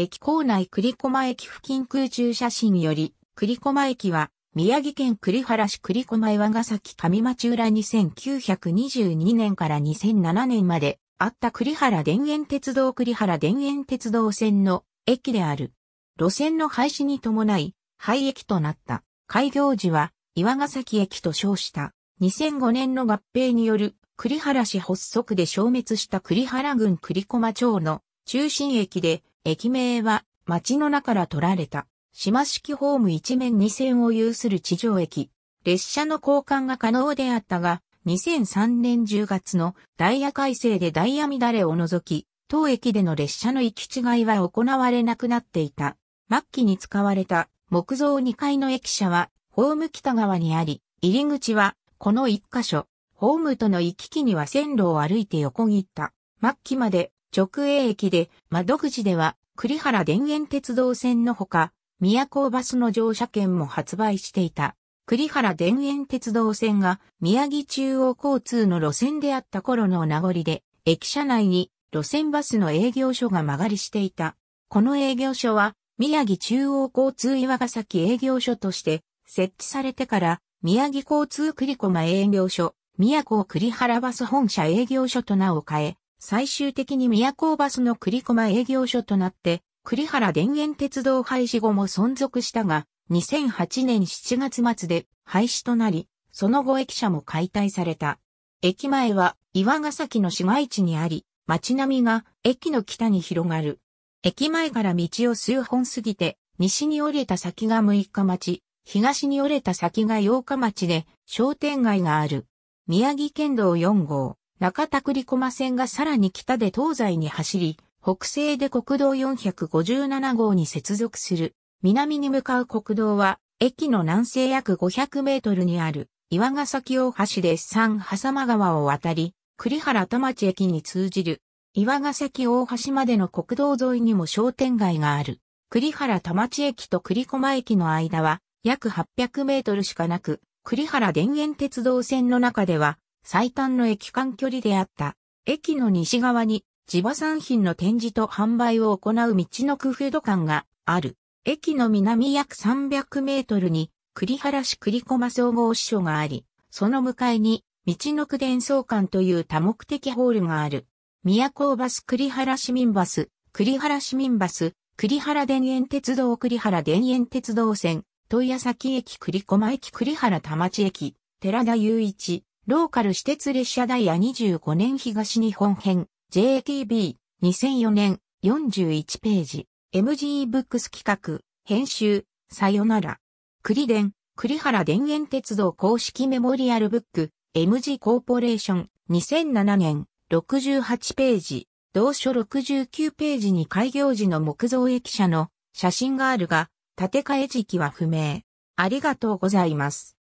駅構内栗駒駅付近空中写真より、栗駒駅は、宮城県栗原市栗駒岩ヶ崎上町浦に1922年から2007年まであった栗原田園鉄道栗原田園鉄道線の駅である。路線の廃止に伴い、廃駅となった。開業時は岩ヶ崎駅と称した。2005年の合併による栗原市発足で消滅した栗原郡栗駒町の中心駅で、駅名は町の中から取られた。島式ホーム一面二線を有する地上駅。列車の交換が可能であったが、2003年10月のダイヤ改正でダイヤ乱れを除き、当駅での列車の行き違いは行われなくなっていた。末期に使われた木造2階の駅舎は、ホーム北側にあり、入り口はこの一箇所、ホームとの行き来には線路を歩いて横切った。末期まで直営駅で窓口では栗原田園鉄道線のほか、宮古バスの乗車券も発売していた。栗原田園鉄道線が宮城中央交通の路線であった頃の名残で、駅舎内に路線バスの営業所が曲がりしていた。この営業所は宮城中央交通岩ヶ崎営業所として設置されてから宮城交通栗駒営業所、宮古栗原バス本社営業所と名を変え、最終的に宮古バスの栗駒営業所となって、栗原田園鉄道廃止後も存続したが、2008年7月末で廃止となり、その後駅舎も解体された。駅前は岩ヶ崎の市街地にあり、街並みが駅の北に広がる。駅前から道を数本過ぎて、西に降りた先が6日町、東に折れた先が八日町で商店街がある。宮城県道4号、中田栗駒線がさらに北で東西に走り、北西で国道457号に接続する。南に向かう国道は、駅の南西約500メートルにある、岩ヶ崎大橋で三狭間川を渡り、栗原田町駅に通じる。岩ヶ崎大橋までの国道沿いにも商店街がある。栗原田町駅と栗駒駅の間は、約800メートルしかなく、栗原田園鉄道線の中では最短の駅間距離であった。駅の西側に地場産品の展示と販売を行う道の工夫土管がある。駅の南約300メートルに栗原市栗駒総合支所があり、その向かいに道の区伝送館という多目的ホールがある。宮古バス栗原市民バス、栗原市民バス、栗原田園鉄道栗原田園鉄道線、問屋崎駅栗駒駅栗原田町駅、寺田雄一、ローカル私鉄列車ダイヤ25年東日本編、JTB、2004年、41ページ、MG ブックス企画、編集、さよなら。栗電、栗原田園鉄道公式メモリアルブック、MG コーポレーション、2007年、68ページ、同書69ページに開業時の木造駅舎の写真があるが、建て替え時期は不明。ありがとうございます。